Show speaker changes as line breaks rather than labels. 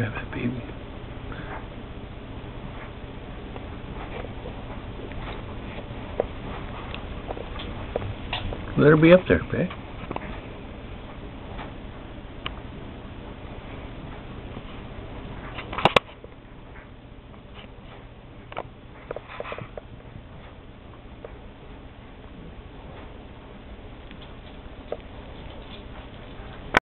Grab that baby. Let her be up there, okay?